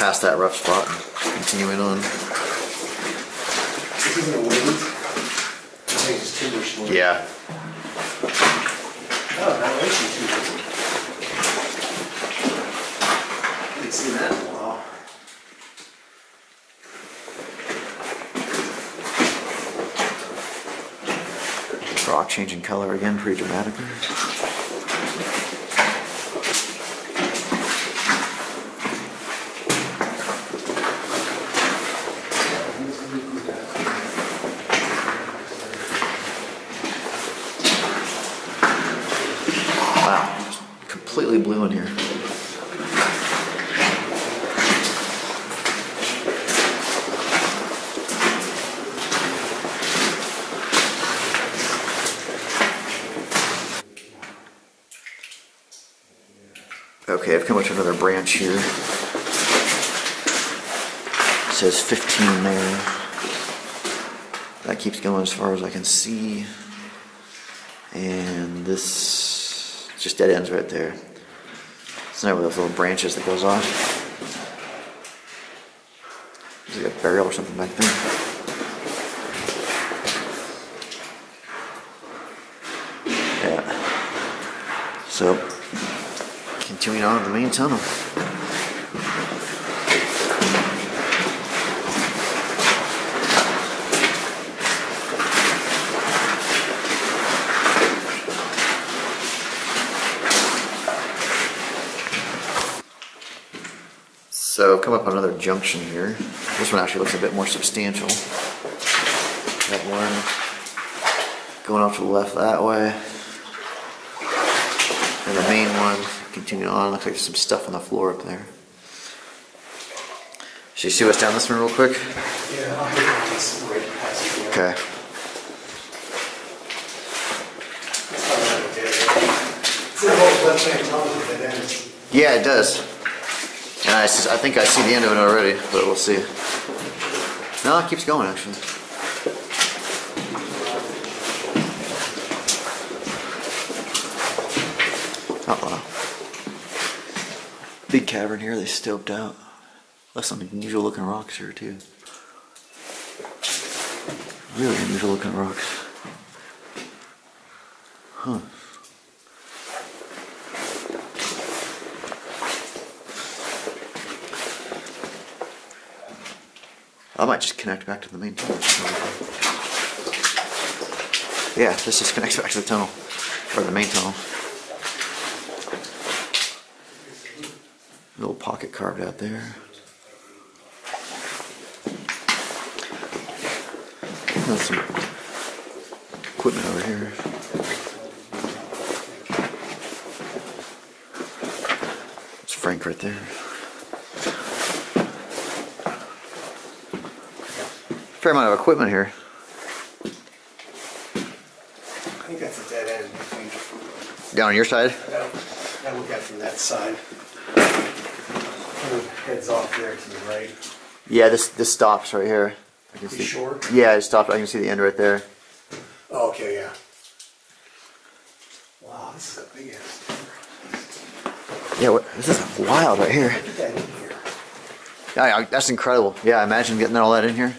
past that rough spot and continuing on. This isn't a wings. I think it's timber story. Yeah. Oh, that makes you timber. I haven't seen that in a while. Rock changing color again pretty dramatically. Wow, completely blue in here. Okay, I've come up to another branch here. It says 15 there. That keeps going as far as I can see. And this just dead ends right there. It's not where those little branches that goes off. There's like a burial or something back there. Yeah. So, continuing on to the main tunnel. So come up another junction here. This one actually looks a bit more substantial. That one going off to the left that way. And the main one continuing on. Looks like there's some stuff on the floor up there. Should you see what's down this one real quick? Yeah. Okay. Yeah, it does. And I, I think I see the end of it already, but we'll see. No, it keeps going actually. Oh wow. Big cavern here they stoped out. That's some unusual looking rocks here too. Really unusual looking rocks. Huh. I might just connect back to the main tunnel. Yeah, this just connects back to the tunnel, or the main tunnel. Little out there. Got some equipment over here. It's Frank right there. Fair amount of equipment here. I think that's a dead end. Down on your side? I look at from that side. Heads off there to the right. Yeah, this this stops right here. I can You see. sure? Yeah, it stopped. I can see the end right there. Oh, okay, yeah. Wow, this is a big ass. Yeah, what, this is wild right here. Look at that in here. Yeah, yeah, that's incredible. Yeah, imagine getting all that in here.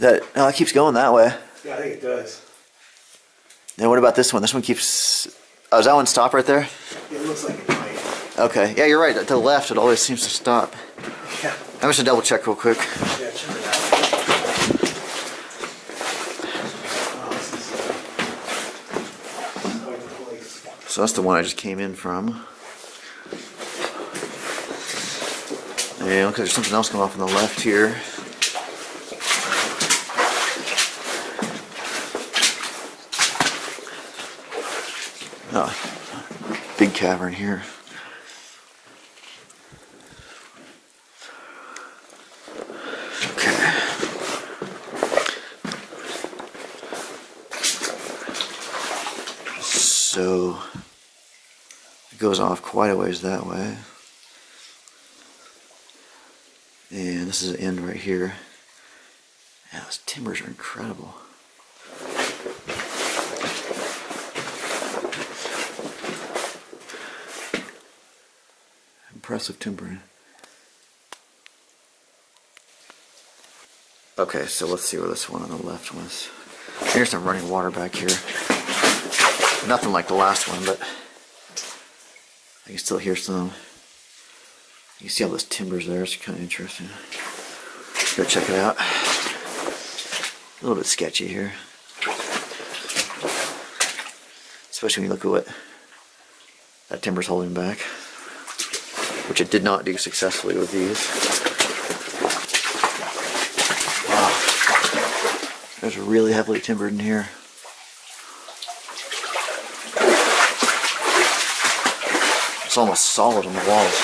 That oh, it keeps going that way. Yeah, I think it does. Then what about this one? This one keeps. Oh, is that one stop right there? It looks like. Okay. Yeah, you're right. To the left, it always seems to stop. Yeah, I'm just gonna double check real quick. yeah, check it out. Wow, this is, quite the place. So that's the one I just came in from. And looks like there's something else coming off on the left here. Oh, big cavern here. Okay. So it goes off quite a ways that way. And this is the end right here. Yeah, those timbers are incredible. impressive timbering. Okay, so let's see where this one on the left was. Here's some running water back here. Nothing like the last one, but I can still hear some. You can see all those timbers there. It's kind of interesting. Go check it out. A little bit sketchy here. Especially when you look at what that timber's holding back. Which it did not do successfully with these. Wow. There's really heavily timbered in here. It's almost solid on the walls.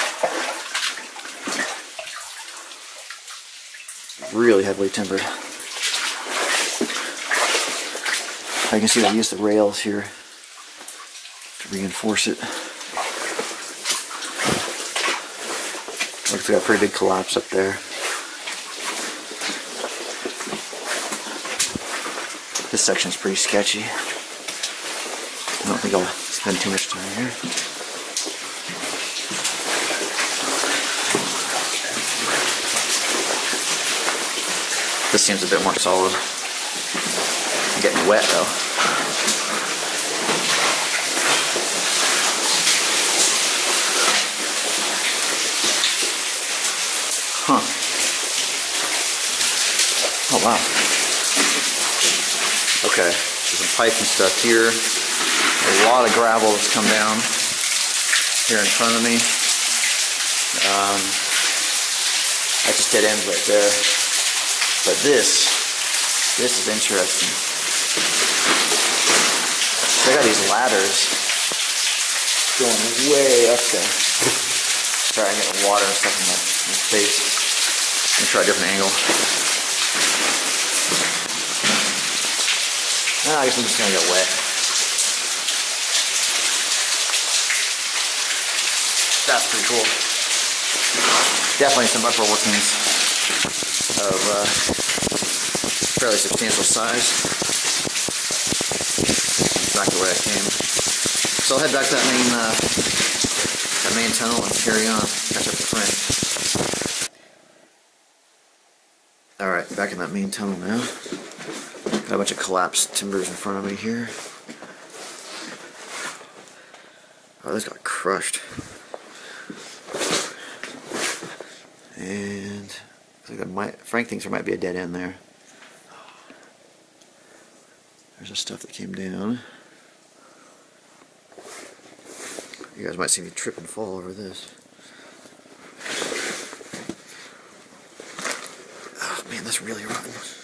Really heavily timbered. I can see they use the rails here to reinforce it. Looks like a pretty big collapse up there. This section's pretty sketchy. I don't think I'll spend too much time here. This seems a bit more solid. I'm getting wet though. Huh. Oh wow. Okay, there's some pipe and stuff here. A lot of gravel has come down here in front of me. Um, just dead ends right there. But this, this is interesting. They got these ladders going way up there. Sorry, I'm getting water and stuff in my, my face. Let me try a different angle. Ah, I guess I'm just gonna get wet. That's pretty cool. Definitely some upper workings of uh, fairly substantial size. Back the way I came. So I'll head back to that main uh, that main tunnel and carry on. Catch up with Frank. Alright, back in that main tunnel now. Got a bunch of collapsed timbers in front of me here. Oh, this got crushed. And think might, Frank thinks there might be a dead end there. There's the stuff that came down. You guys might see me trip and fall over this. Oh man, that's really rotten.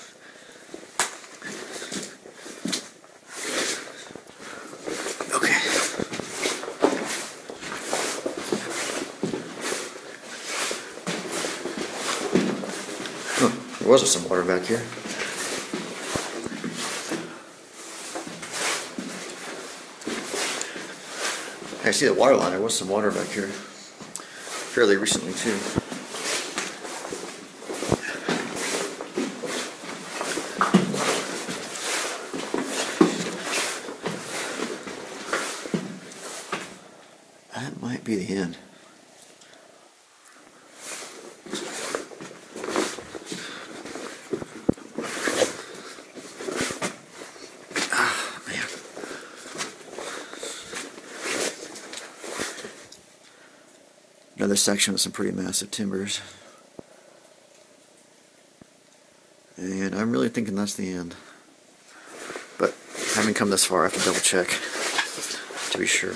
There was some water back here. I see the water line. There was some water back here fairly recently too. That might be the end. Ah, man. Another section with some pretty massive timbers. And I'm really thinking that's the end. But having come this far, I have to double check to be sure.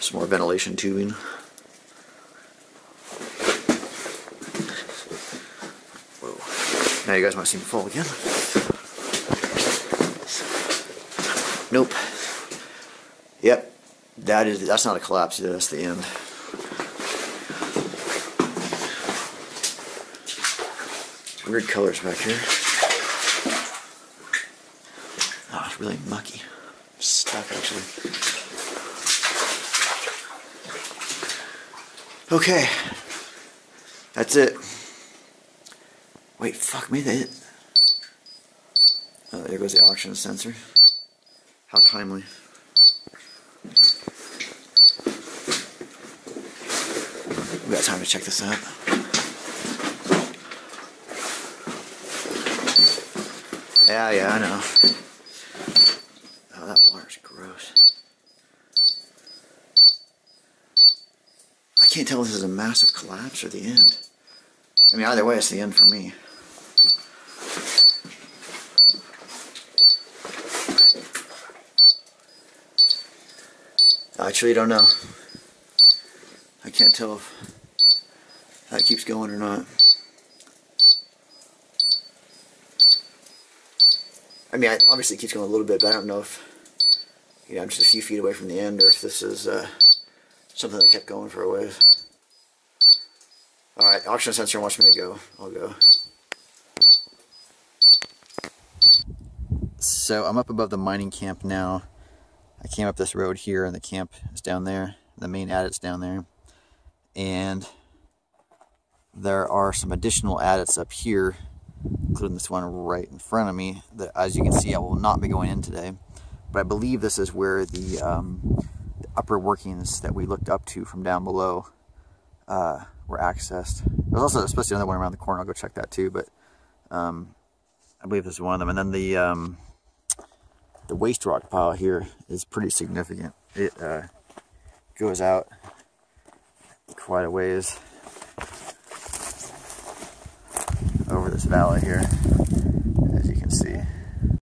Some more ventilation tubing. Whoa. Now you guys might see me fall again. Nope. Yep. That is that's not a collapse, that's the end. Weird colors back here. Oh, it's really mucky. Stuck actually. Okay. That's it. Wait, fuck me, that. Oh, there goes the oxygen sensor. How timely. We've got time to check this out. Yeah, yeah, I know. Oh, that water's gross. I can't tell if this is a massive collapse or the end. I mean, either way, it's the end for me. Actually don't know. I can't tell if that keeps going or not. I mean, I, obviously it keeps going a little bit, but I don't know if, you know, I'm just a few feet away from the end or if this is uh, something that kept going for a ways. Alright, oxygen sensor wants me to go. I'll go. So I'm up above the mining camp now. I came up this road here and the camp is down there. The main adit's down there. And there are some additional adits up here, including this one right in front of me, that as you can see I will not be going in today. But I believe this is where the, um, the upper workings that we looked up to from down below uh, were accessed. There's also be another one around the corner. I'll go check that too. But um, I believe this is one of them. And then the um, the waste rock pile here is pretty significant. It uh, goes out quite a ways over this valley here, as you can see.